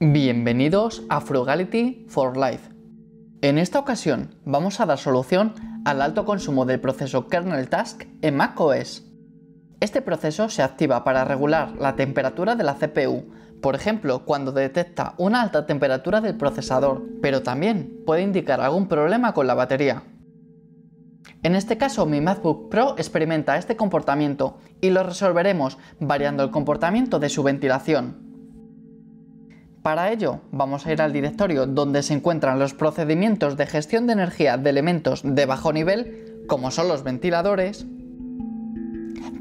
Bienvenidos a Frugality for Life. En esta ocasión vamos a dar solución al alto consumo del proceso kernel task en macOS. Este proceso se activa para regular la temperatura de la CPU, por ejemplo cuando detecta una alta temperatura del procesador, pero también puede indicar algún problema con la batería. En este caso mi MacBook Pro experimenta este comportamiento y lo resolveremos variando el comportamiento de su ventilación. Para ello, vamos a ir al directorio donde se encuentran los procedimientos de gestión de energía de elementos de bajo nivel, como son los ventiladores.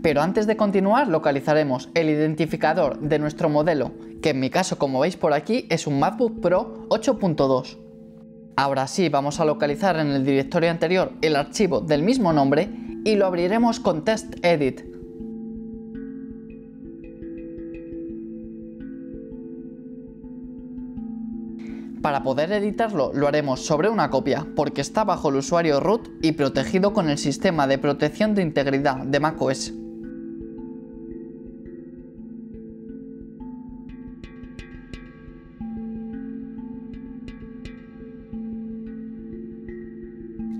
Pero antes de continuar, localizaremos el identificador de nuestro modelo, que en mi caso, como veis por aquí, es un MacBook Pro 8.2. Ahora sí, vamos a localizar en el directorio anterior el archivo del mismo nombre y lo abriremos con TestEdit Para poder editarlo lo haremos sobre una copia, porque está bajo el usuario root y protegido con el sistema de protección de integridad de macOS.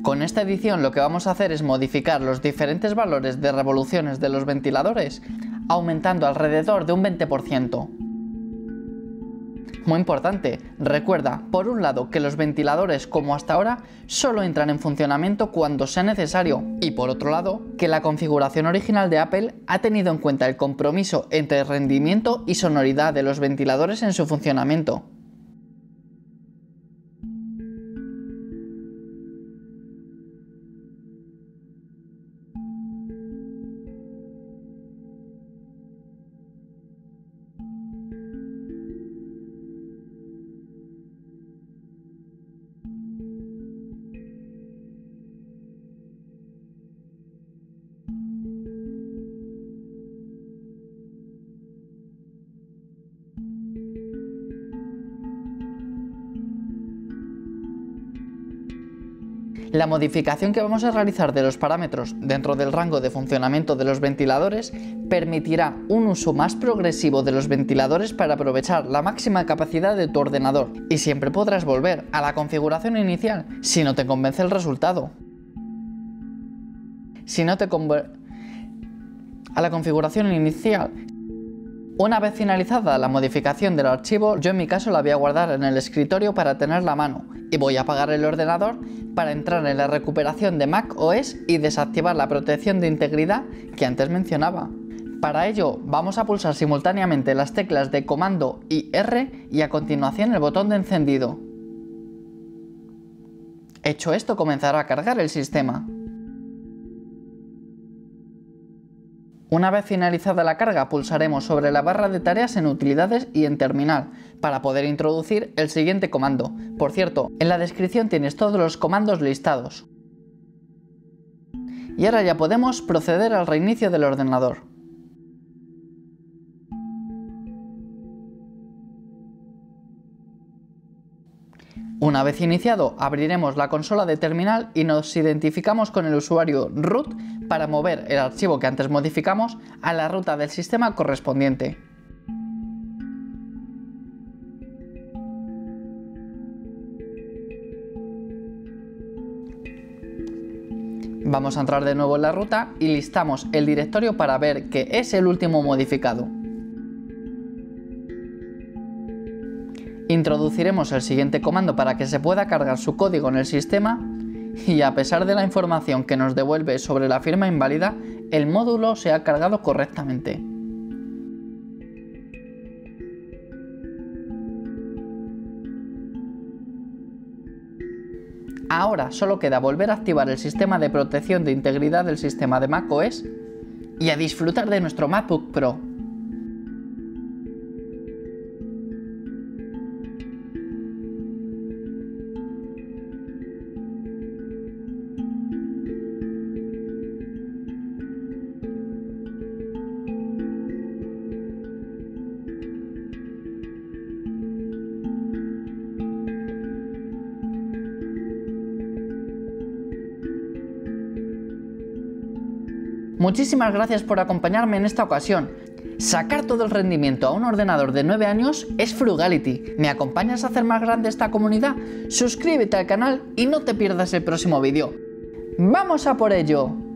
Con esta edición lo que vamos a hacer es modificar los diferentes valores de revoluciones de los ventiladores, aumentando alrededor de un 20%. Muy importante, recuerda, por un lado, que los ventiladores como hasta ahora solo entran en funcionamiento cuando sea necesario y por otro lado, que la configuración original de Apple ha tenido en cuenta el compromiso entre rendimiento y sonoridad de los ventiladores en su funcionamiento. La modificación que vamos a realizar de los parámetros dentro del rango de funcionamiento de los ventiladores permitirá un uso más progresivo de los ventiladores para aprovechar la máxima capacidad de tu ordenador. Y siempre podrás volver a la configuración inicial si no te convence el resultado. Si no te convence a la configuración inicial. Una vez finalizada la modificación del archivo, yo en mi caso la voy a guardar en el escritorio para tenerla a mano y voy a apagar el ordenador para entrar en la recuperación de Mac OS y desactivar la protección de integridad que antes mencionaba. Para ello vamos a pulsar simultáneamente las teclas de comando y R y a continuación el botón de encendido. Hecho esto comenzará a cargar el sistema. Una vez finalizada la carga, pulsaremos sobre la barra de tareas en Utilidades y en Terminal para poder introducir el siguiente comando. Por cierto, en la descripción tienes todos los comandos listados. Y ahora ya podemos proceder al reinicio del ordenador. Una vez iniciado, abriremos la consola de terminal y nos identificamos con el usuario root para mover el archivo que antes modificamos a la ruta del sistema correspondiente. Vamos a entrar de nuevo en la ruta y listamos el directorio para ver que es el último modificado. Introduciremos el siguiente comando para que se pueda cargar su código en el sistema y a pesar de la información que nos devuelve sobre la firma inválida, el módulo se ha cargado correctamente. Ahora solo queda volver a activar el sistema de protección de integridad del sistema de macOS y a disfrutar de nuestro MacBook Pro. Muchísimas gracias por acompañarme en esta ocasión. Sacar todo el rendimiento a un ordenador de 9 años es Frugality. ¿Me acompañas a hacer más grande esta comunidad? Suscríbete al canal y no te pierdas el próximo vídeo. ¡Vamos a por ello!